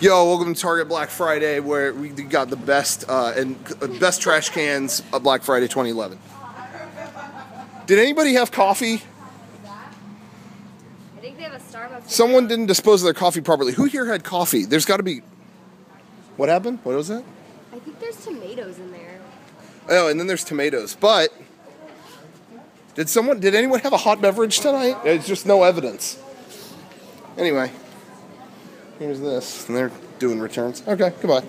Yo, welcome to Target Black Friday, where we got the best uh, and uh, best trash cans of Black Friday 2011. Did anybody have coffee? I think they have a Starbucks. Someone didn't dispose of their coffee properly. Who here had coffee? There's got to be. What happened? What was that? I think there's tomatoes in there. Oh, and then there's tomatoes. But did someone? Did anyone have a hot beverage tonight? There's just no evidence. Anyway, here's this, and they're doing returns. Okay, goodbye.